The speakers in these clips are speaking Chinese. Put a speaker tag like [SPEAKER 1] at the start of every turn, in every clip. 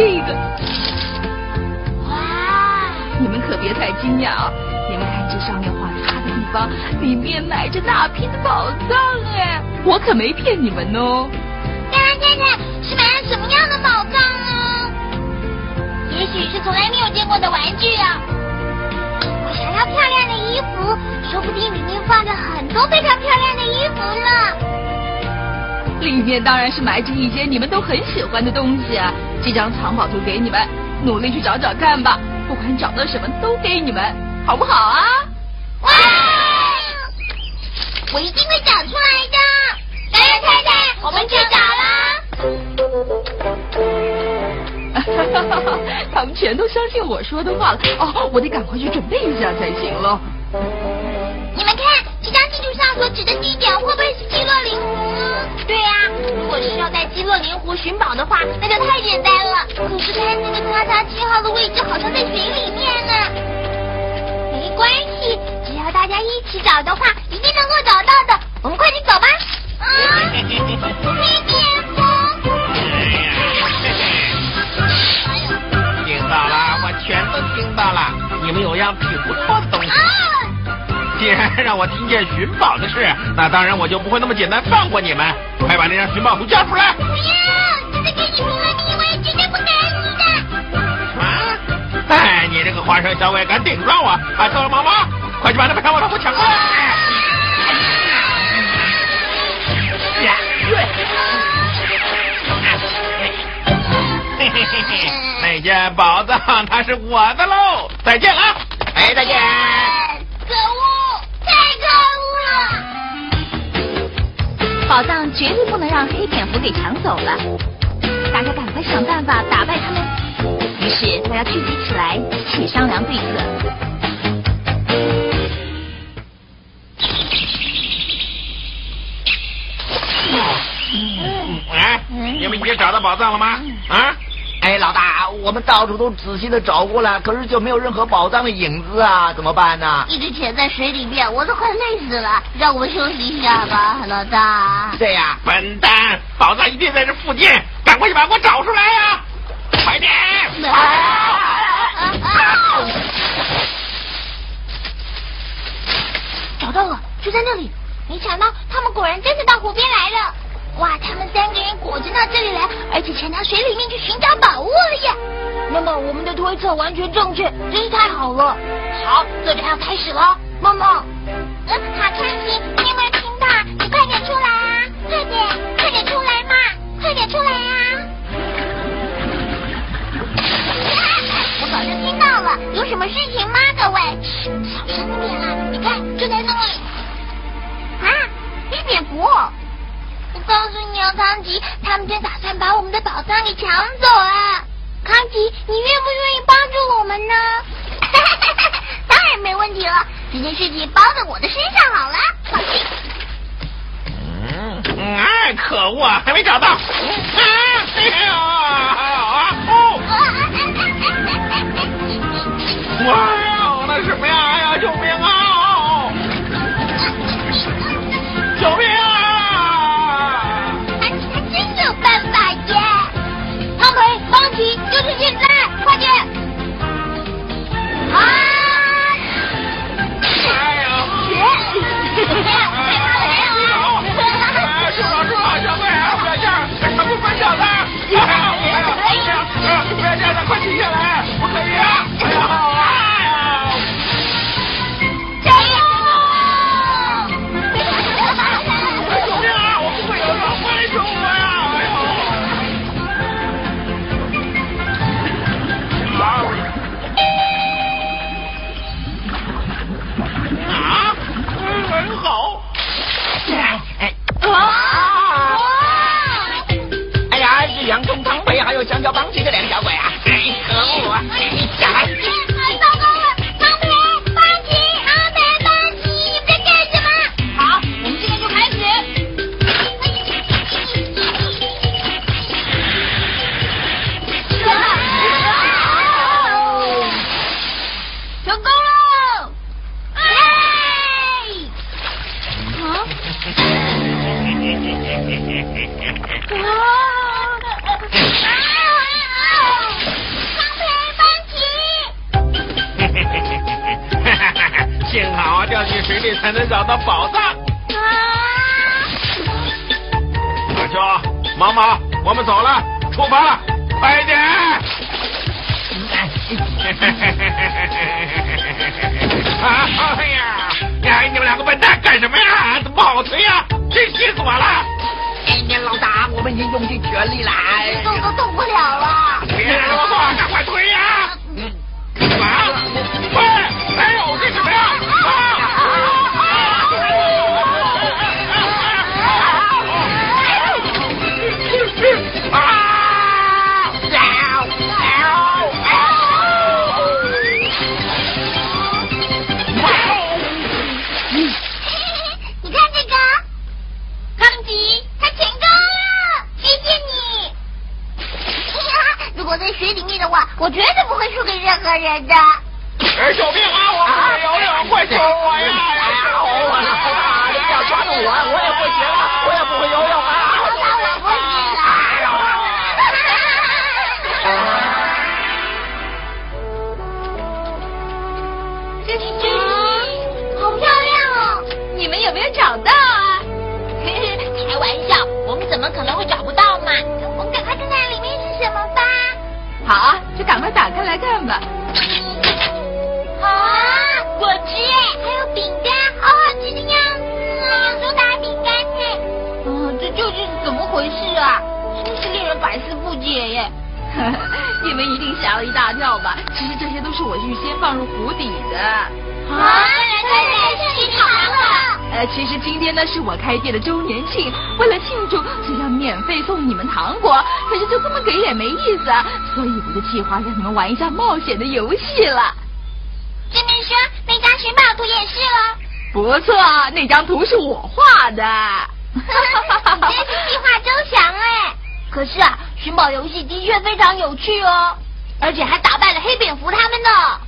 [SPEAKER 1] 这个。哇！你们可别太惊讶，你们看这上面画叉的地方，里面埋着大批的宝藏哎！我可没骗你们哦。
[SPEAKER 2] 大太太是埋了什么样的宝藏呢？也许是从来没有见过的玩具啊！我想要漂亮的衣服，说不定里面放着很多非常漂亮的衣服呢。
[SPEAKER 1] 里面当然是埋着一些你们都很喜欢的东西啊！这张藏宝图给你们，努力去找找看吧。不管找到什么都给你们，好不好啊？
[SPEAKER 2] 哇！我一定会找出来的。大太太，我们去找
[SPEAKER 1] 啦！哈哈哈！他们全都相信我说的话了。哦，我得赶快去准备一下才行了。
[SPEAKER 2] 你们看，这张地图上所指的地点会不会是要在基洛林湖寻宝的话，那就太简单了。可是看那个叉叉七号的位置，好像在水里面呢。没关系，只要大家一起找的话，一定能够找到的。我们快点走吧。啊！黑蝙蝠！
[SPEAKER 3] 听到了，我全都听到了。你们有样挺不错的东西。既然 让我听见寻宝的事，那当然我就不会那么简单放过你们。快把那张寻宝图交出来！
[SPEAKER 2] 不要，这是给你们的秘密，绝对不给你的。
[SPEAKER 3] 啊！哎，你这个花生小鬼，敢顶撞我！啊，臭毛毛，快去把那个小宝图抢过来！嘿嘿嘿嘿，那件宝藏它是我的喽！再见啊，哎，再见！
[SPEAKER 1] 宝藏绝对不能让黑蝙蝠给抢走了，大家赶快想办法打败他们。于是大家聚集起来，一起商量对策。
[SPEAKER 3] 哎，你们已经找到宝藏了吗？啊？
[SPEAKER 4] 哎，老大，我们到处都仔细的找过了，可是就没有任何宝藏的影子啊，怎么办呢？
[SPEAKER 2] 一直潜在水里面，我都快累死了，让我们休息一下吧，老大。
[SPEAKER 4] 对呀，
[SPEAKER 3] 笨蛋，宝藏一定在这附近，赶快去把我找出来呀！快点！
[SPEAKER 2] 找到了，就在那里。没想到他们果然真的到湖边来了。哇，他们三个人果真到这里来，而且潜到水里面去寻找宝物了耶！那么我们的推测完全正确，真是太好了。好，这就要开始了，梦梦。嗯，好开心，好
[SPEAKER 3] 掉进水里才能找到宝藏。啊！阿秋，毛毛，我们走了，出发了，快点！啊！哎呀！哎，你们两个笨蛋干什么呀？怎么不好好推呀？真气死我了！
[SPEAKER 4] 哎，呀老大，我们已经用尽全力了，
[SPEAKER 2] 动都动不了了。
[SPEAKER 3] 别啰嗦，赶快推呀！啊！
[SPEAKER 2] 给任
[SPEAKER 4] 你
[SPEAKER 1] 们一定吓了一大跳吧？其实这些都是我预先放入湖底的。
[SPEAKER 2] 啊，原来是你藏了。
[SPEAKER 1] 呃，其实今天呢是我开店的周年庆，为了庆祝，就要免费送你们糖果。可是就这么给也没意思啊，所以我就计划让你们玩一下冒险的游戏了。
[SPEAKER 2] 这边说那张寻宝图也是了。
[SPEAKER 1] 不错，那张图是我画的。
[SPEAKER 2] 真是计划周详哎！可是啊，寻宝游戏的确非常有趣哦，而且还打败了黑蝙蝠他们呢。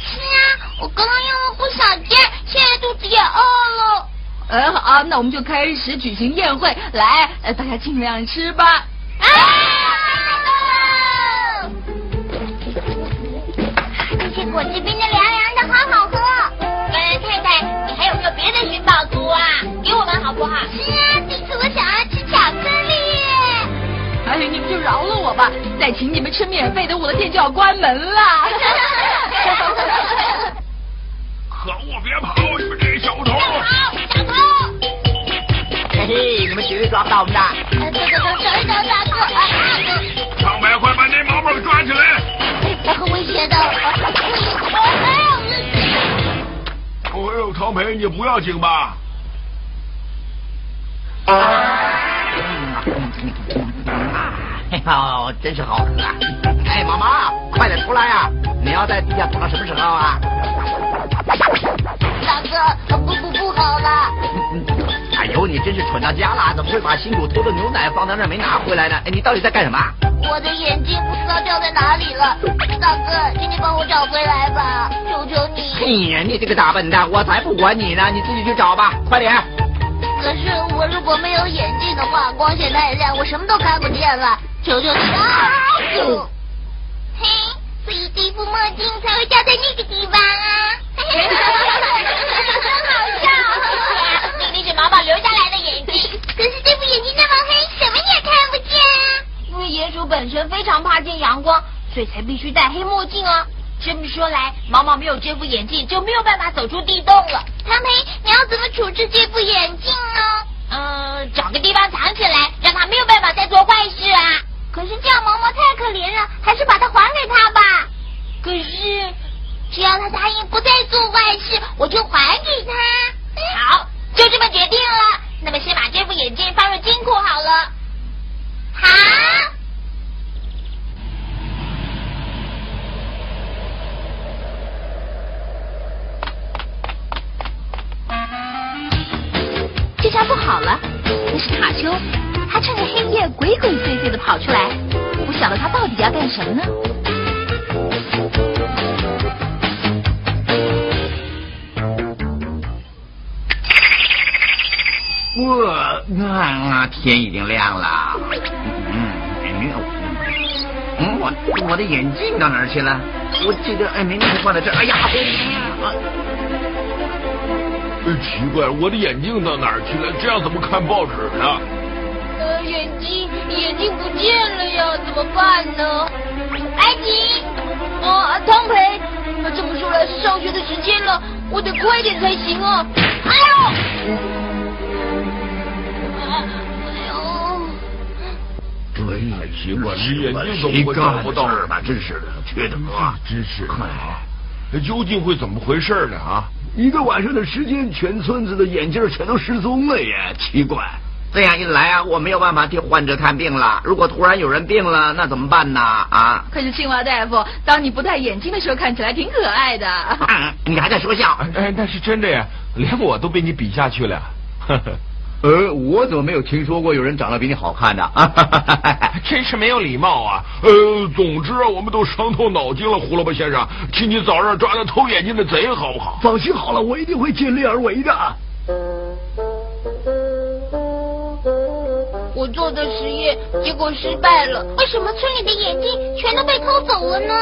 [SPEAKER 2] 是啊，我刚刚用了不少劲，现在肚子也饿了。
[SPEAKER 1] 呃，好，那我们就开始举行宴会，来，呃，大家尽量吃吧。哎，你们就饶了我吧，再请你们吃免费的，我的店就要关门了。
[SPEAKER 3] 可恶！别跑！你们这些小偷！
[SPEAKER 2] 小偷！
[SPEAKER 4] 嘿嘿，你们绝对抓不到我们的。
[SPEAKER 2] 等等等，等一找大哥。
[SPEAKER 3] 长白，快把那毛毛抓起来！
[SPEAKER 2] 很危险的。
[SPEAKER 3] 哎呦，长培，你不要紧吧？
[SPEAKER 4] 嘿呦，真是好喝！啊！哎，妈妈，快点出来呀！你要在地下躲到什么时候啊？
[SPEAKER 2] 大哥，不不不好了！
[SPEAKER 4] 哎呦，你真是蠢到家了，怎么会把辛苦偷的牛奶放在那儿没拿回来呢？哎，你到底在干什么？
[SPEAKER 2] 我的眼镜不知道掉在哪里了，大哥，请你帮我找回来吧，求求你！
[SPEAKER 4] 哎呀，你这个大笨蛋，我才不管你呢，你自己去找吧，快点！
[SPEAKER 2] 可是我如果没有眼镜的话，光线太亮，我什么都看不见了，求求你！啊！嘿，所以这副墨镜才会掉在那个地方啊！真好笑！明明是毛毛留下来的眼镜，可是这副眼镜那么黑，什么也看不见啊！
[SPEAKER 1] 因为鼹鼠本身非常怕见阳光，所以才必须戴黑墨镜啊。这么说来，毛毛没有这副眼镜，就没有办法走出地洞了。
[SPEAKER 2] 唐培，你要怎么处置这副眼镜呢？
[SPEAKER 1] 嗯，找个地
[SPEAKER 2] 可是这样毛毛太可怜了，还是把它还给他吧。
[SPEAKER 1] 可是。
[SPEAKER 2] 只要他答应不再做坏事，我就还给他。
[SPEAKER 1] 好，就这么决定了。那么先把这副眼镜放入金库好了。
[SPEAKER 2] 好。
[SPEAKER 1] 这下不好了，那是塔丘，他趁着黑夜鬼鬼祟祟的跑出来，不晓得他到底要干什么呢？
[SPEAKER 4] 我啊天已经亮了，嗯，嗯，我我的眼镜到哪儿去了？我记得哎，明明是放在这儿。哎呀，
[SPEAKER 5] 奇怪，我的眼镜到哪儿去了？这样怎么看报纸呢？
[SPEAKER 2] 呃，眼睛不见了呀，怎么办呢？白吉，
[SPEAKER 6] 啊，汤培，这么说来是上学的时间了，我得快点才行啊！哎呦！
[SPEAKER 2] 哎呦！
[SPEAKER 5] 太奇怪，这眼睛怎么会找不到
[SPEAKER 3] 吧？真是的，缺德啊！
[SPEAKER 5] 真是啊！究竟会怎么回事呢？啊！
[SPEAKER 3] 一个晚上的时间，全村子的眼镜全都失踪了耶！奇怪，
[SPEAKER 4] 这样一来啊，我没有办法替患者看病了。如果突然有人病了，那怎么办呢？啊！
[SPEAKER 6] 可是青蛙大夫，当你不戴眼镜的时候，看起来挺可爱的。
[SPEAKER 4] 你还在说笑？
[SPEAKER 5] 哎，那是真的呀，连我都被你比下去了。呵呵。
[SPEAKER 3] 呃，我怎么没有听说过有人长得比你好看的？
[SPEAKER 5] 真是没有礼貌啊！呃，总之啊，我们都伤透脑筋了，胡萝卜先生，请你早日抓到偷眼镜的贼，好不好？
[SPEAKER 3] 放心好了，我一定会尽力而为的。
[SPEAKER 2] 我做的实验结果失败了，为什么村里的眼镜全都被偷走了呢？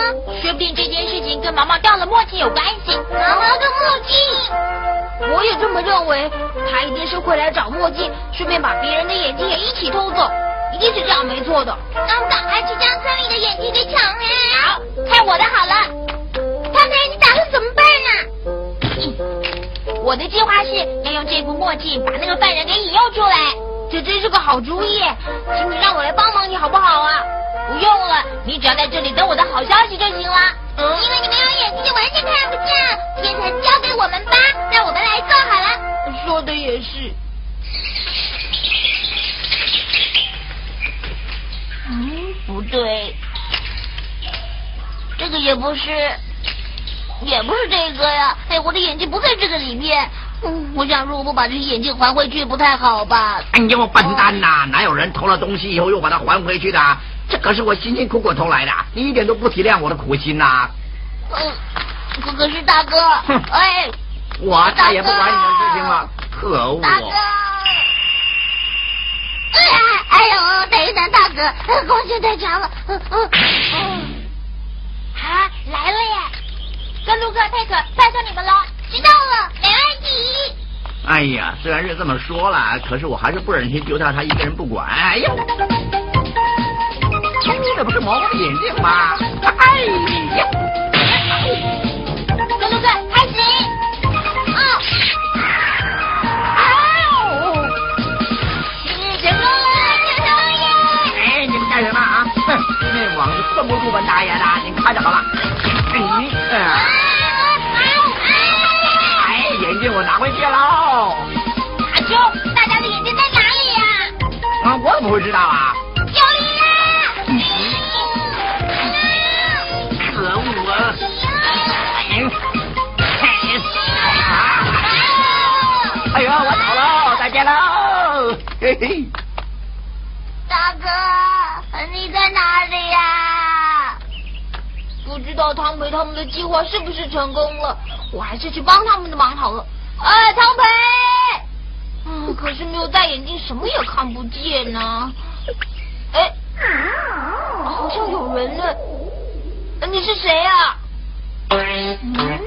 [SPEAKER 2] 说不定这件事情跟毛毛掉了墨镜有关系。毛毛的墨镜，
[SPEAKER 6] 我也这么认为。他一定是会来找墨镜，顺便把别人的眼镜也一起偷走，一定是这样没错的。
[SPEAKER 2] 那赶快去将村里的眼镜给抢来。好，看我的好了。汤培，你打算怎么办
[SPEAKER 6] 呢？我的计划是要用这副墨镜把那个犯人给引诱出来。这真是个好主意，请你让我来帮忙你好不好啊？
[SPEAKER 2] 不用了，你只要在这里等我的好消息就行了。嗯，因为你没有眼睛就完全看不见，天才交给我们吧，让我们来做好了。
[SPEAKER 6] 说的也是。
[SPEAKER 2] 嗯，不对，这个也不是，也不是这个呀。哎，我的眼睛不在这个里面。嗯，我想如果不把这些眼镜还回去不太好吧？
[SPEAKER 4] 哎，你这笨蛋呐！哪有人偷了东西以后又把它还回去的？这可是我辛辛苦苦偷来的，你一点都不体谅我的苦心呐！
[SPEAKER 2] 嗯，可可是大哥，
[SPEAKER 4] 哎，我再也不管你的事情了，可恶！
[SPEAKER 2] 大哥，哎，哎呦，等一等，大哥，光线太强了，嗯嗯嗯，啊，来了耶！跟卢克、佩克，拜托你们了。知道了。
[SPEAKER 4] 哎呀，虽然是这么说了，可是我还是不忍心丢下他一个人不管。哎呀，这不是毛毛的眼镜吗？哎呀，
[SPEAKER 2] 哥哥哥，开始。哦，哦，成功了，成功了！
[SPEAKER 4] 哎，你们干什么啊？哼，那网是困不住本大爷的，你看着好了。拿回去喽。
[SPEAKER 2] 阿秋，大家的眼睛在哪里呀？
[SPEAKER 4] 啊，我怎么会知道啊？
[SPEAKER 2] 有人
[SPEAKER 4] 可恶啊！哎呦，我走喽，再见喽！嘿嘿。
[SPEAKER 2] 大哥，你在哪里呀？
[SPEAKER 6] 不知道汤梅他们的计划是不是成功了？我还是去帮他们的忙好了。哎，汤培，嗯，可是没有戴眼镜，什么也看不见呢。哎，好像有人呢。你是谁呀？嗯。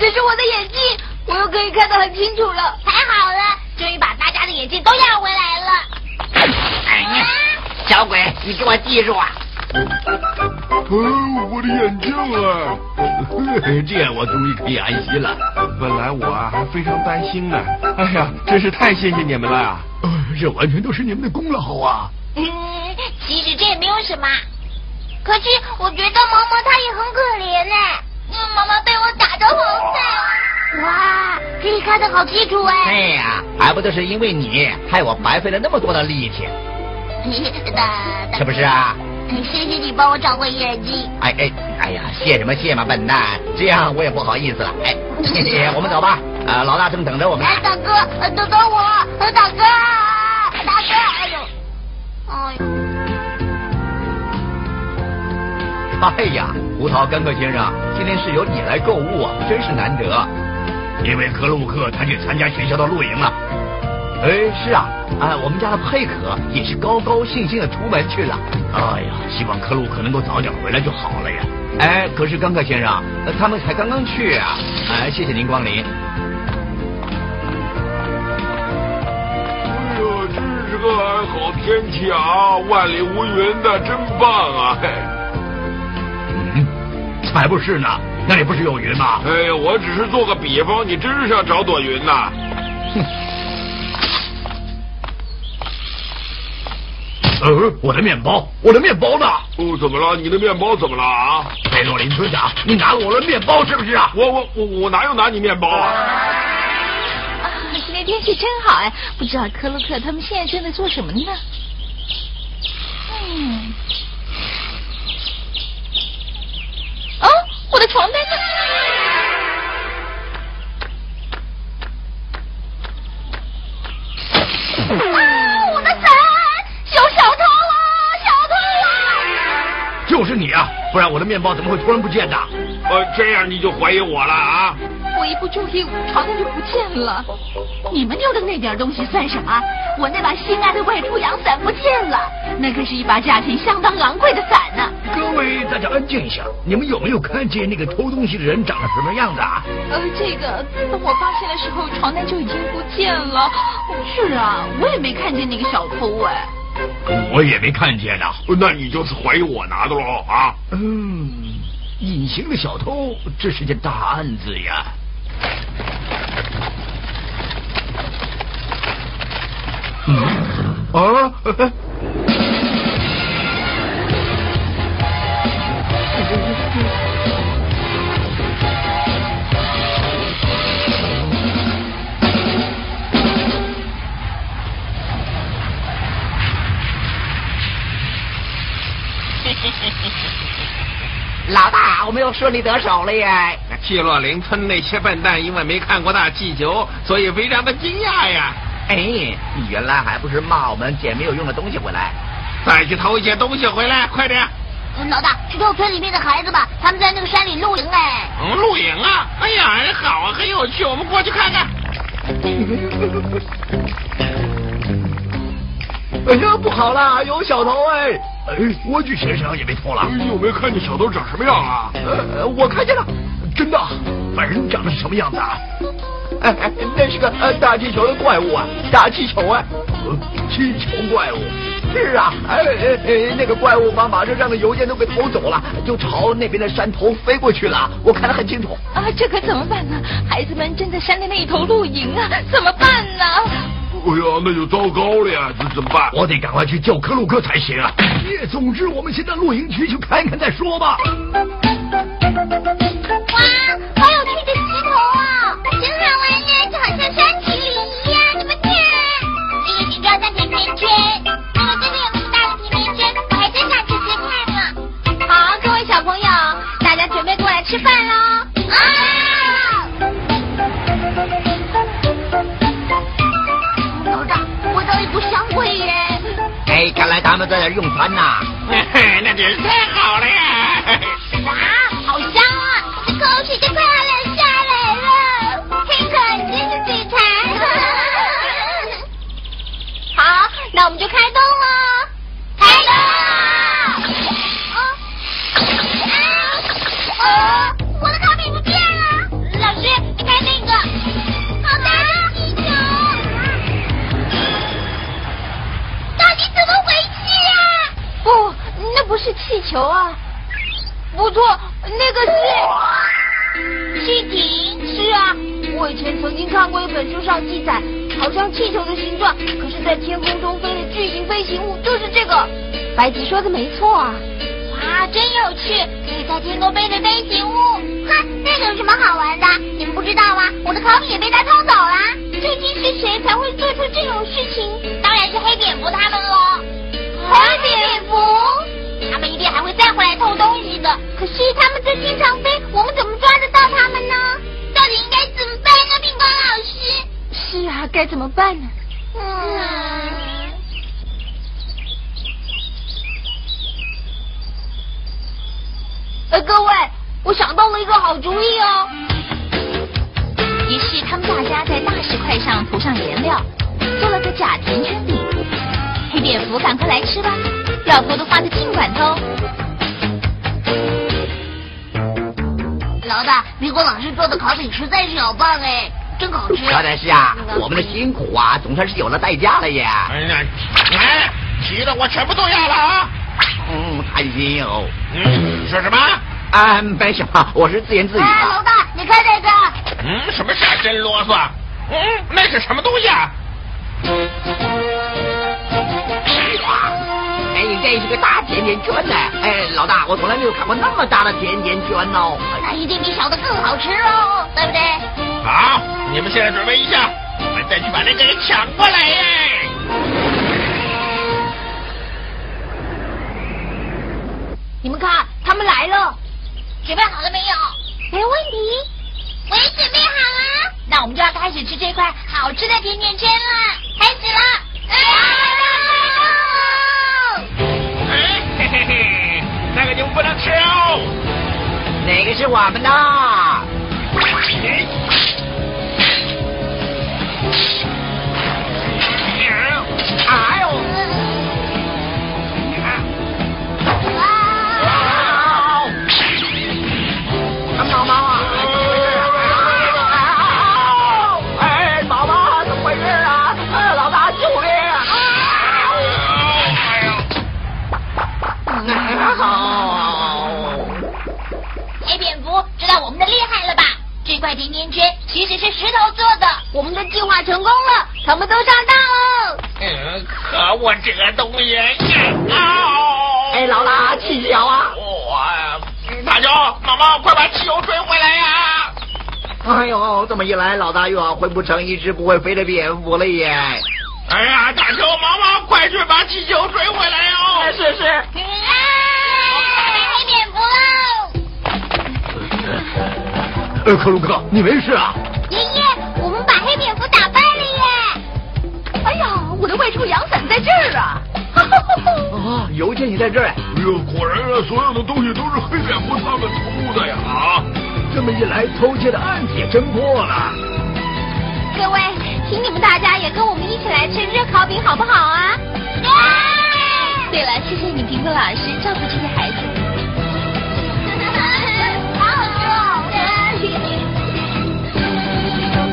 [SPEAKER 6] 这是我的眼镜，我又可以看得很清楚了。
[SPEAKER 2] 太好了，终于把大家的眼镜都要回来了。
[SPEAKER 4] 哎呀，小鬼，你给我记住啊！
[SPEAKER 5] 我的眼镜啊！这样我终于可以安心了。
[SPEAKER 3] 本来我啊还非常担心呢。哎呀，真是太谢谢你们了呀！
[SPEAKER 5] 这完全都是你们的功劳啊！
[SPEAKER 2] 嗯，其实这也没有什么。可是我觉得毛毛他也很可怜呢。嗯，妈妈被我打得好惨。哇，这里看得好清楚哎。
[SPEAKER 4] 哎呀，还不都是因为你，害我白费了那么多的力气。是不是啊？
[SPEAKER 2] 谢谢你帮我找回眼睛。
[SPEAKER 4] 哎哎哎呀，谢什么谢嘛，笨蛋！这样我也不好意思了。哎，谢谢 我们走吧。啊，老大正等着我们。
[SPEAKER 2] 哎，大哥，等等我，大哥，大哥，哎呦，哎呦。
[SPEAKER 4] 哎呀，胡桃根克先生，今天是由你来购物啊，真是难得。
[SPEAKER 5] 因为克鲁克他去参加学校的露营了。
[SPEAKER 4] 哎，是啊，哎，我们家的佩可也是高高兴兴的出门去了。
[SPEAKER 5] 哎呀，希望克鲁克能够早点回来就好了呀。
[SPEAKER 4] 哎，可是甘克先生，他们才刚刚去啊。哎，谢谢您光临。
[SPEAKER 5] 哎呦，真是个好天气啊，万里无云的，真棒啊！嘿。嗯，才不是呢，那里不是有云吗？哎呀，我只是做个比方，你真是想找朵云呐？哼。呃，我的面包，我的面包呢？哦，怎么了？你的面包怎么了啊？贝洛林村长，你拿了我的面包是不是啊？我我我我哪有拿你面包啊？
[SPEAKER 1] 啊，今天天气真好哎，不知道克洛克他们现在正在做什么呢？嗯。哦，我的伞！有小偷了，小偷了？
[SPEAKER 5] 就是你啊，不然我的面包怎么会突然不见的？呃，这样你就怀疑我了啊？
[SPEAKER 1] 我一不注意，床单就不见了。你们丢的那点东西算什么？我那把心爱的外出阳伞不见了，那可是一把价钱相当昂贵的伞呢。
[SPEAKER 5] 各位，大家安静一下。你们有没有看见那个偷东西的人长得什么样子啊？
[SPEAKER 1] 呃，这个等我发现的时候，床单就已经不见了。是啊，我也没看见那个小偷哎。
[SPEAKER 5] 我也没看见呢，那你就是怀疑我拿的喽啊？
[SPEAKER 4] 嗯，隐形的小偷，这是件大案子呀。
[SPEAKER 5] 嗯啊。
[SPEAKER 4] 老顺利得手了耶！
[SPEAKER 3] 季洛林村那些笨蛋因为没看过大气球，所以非常的惊讶呀。
[SPEAKER 4] 哎，你原来还不是骂我们捡没有用的东西回来？
[SPEAKER 3] 再去偷一些东西回来，快点！
[SPEAKER 2] 老大，去偷村里面的孩子吧，他们在那个山里露营哎。
[SPEAKER 3] 嗯，露营啊！哎呀，好啊，很有趣，我们过去看看。
[SPEAKER 4] 哎呀，不好啦，有小偷哎！
[SPEAKER 5] 哎，莴苣先生也被偷了。你有没有看见小偷长什么样啊？
[SPEAKER 4] 呃，我看见了，
[SPEAKER 5] 真的。本人长得是什么样子啊？
[SPEAKER 4] 哎哎，那是个呃大气球的怪物啊，大气球啊，
[SPEAKER 5] 气球怪物。
[SPEAKER 4] 是啊，哎哎哎，那个怪物把马车上的邮件都给偷走了，就朝那边的山头飞过去了，我看得很清楚。
[SPEAKER 1] 啊，这可怎么办呢？孩子们正在山的那一头露营啊，怎么办呢？
[SPEAKER 5] 哎呀，那就糟糕了呀！这怎么办？我得赶快去叫克鲁克才行啊！总之，我们先到露营区去看看再说吧。哇，
[SPEAKER 2] 好有趣的石头啊！真好玩呢，就好像山体
[SPEAKER 4] 在这用餐呐，
[SPEAKER 3] 那真是太好了呀！
[SPEAKER 2] 哇，好香啊，口水都快要流下来了。黑可真是嘴馋。
[SPEAKER 1] 好，那我们就开
[SPEAKER 2] 气球啊，
[SPEAKER 1] 不
[SPEAKER 6] 错，那个是
[SPEAKER 2] 气艇。
[SPEAKER 6] 是啊，我以前曾经看过一本书上记载，好像气球的形状，可是在天空中飞的巨型飞行物就是这个。白吉说的没错啊。
[SPEAKER 2] 哇，真有趣！可以在天空飞的飞行物。哼，那个有什么好玩的？你们不知道吗？我的烤饼也被他偷走了。
[SPEAKER 6] 究竟是谁才会做出这种事情？
[SPEAKER 2] 当然是黑蝙蝠他们喽。
[SPEAKER 6] 黑蝙蝠？
[SPEAKER 2] 他们一定还会再回来偷东西的。
[SPEAKER 6] 可是他们在天上飞，我们怎么抓得到他们呢？
[SPEAKER 2] 到底应该怎么办呢，苹果老师？
[SPEAKER 6] 是啊，该怎么办呢？
[SPEAKER 2] 嗯。
[SPEAKER 6] 哎，各位，我想到了一个好主意哦。
[SPEAKER 1] 于是他们大家在大石块上涂上颜料，做了个假甜圈饼。黑蝙蝠，赶快来吃吧！要偷的话就尽管偷。
[SPEAKER 2] 老大，苹果老师做的烤饼实在是好棒哎，真好吃。
[SPEAKER 4] 当然是啊，我们的辛苦啊，总算是有了代价了呀。
[SPEAKER 3] 哎呀，哎，其的我全部都要了啊！
[SPEAKER 4] 嗯，还有。
[SPEAKER 3] 嗯，说什么？
[SPEAKER 4] 啊，没什么，我是自言自语。
[SPEAKER 2] 哎，老大，你看这个。
[SPEAKER 3] 嗯，什么事？真啰嗦。嗯，那是什么东西啊？
[SPEAKER 4] 甜甜圈呢。哎，老大，我从来没有看过那么大的甜甜圈哦。
[SPEAKER 2] 那一定比小的更好吃哦，对不对？
[SPEAKER 3] 好，你们现在准备一下，我们再去把那个给抢过来耶。
[SPEAKER 6] 你们看，他们来了，
[SPEAKER 2] 准备好了没有？
[SPEAKER 6] 没问题，
[SPEAKER 2] 我也准备好了。
[SPEAKER 6] 那我们就要开始吃这块好吃的甜甜圈了。
[SPEAKER 2] 开始了！
[SPEAKER 3] 哎，嘿嘿嘿，那个就不能吃哦。
[SPEAKER 4] 哪个是我们的？一来，老大又要混不成一只不会飞的蝙蝠了耶！
[SPEAKER 3] 哎呀，大舅，毛毛，快去把气球追回来哟！
[SPEAKER 4] 是是。
[SPEAKER 2] 啊！黑蝙蝠
[SPEAKER 5] 喽！呃，克鲁克，你没事啊？
[SPEAKER 2] 爷爷，我们把黑蝙蝠打败了耶！
[SPEAKER 6] 哎呀，我的外出阳伞在这儿啊！
[SPEAKER 5] 啊，
[SPEAKER 4] 邮件也在这儿。哎
[SPEAKER 5] 呦，果然啊，所有的东西都是黑蝙蝠他们偷的呀！啊，
[SPEAKER 4] 这么一来偷窃的案子也侦破了。
[SPEAKER 6] 各位请你们大家也跟我们一起来吃热烤饼好不好
[SPEAKER 1] 啊？对了谢谢你苹果老师照顾这些孩子。
[SPEAKER 2] 好好吃哦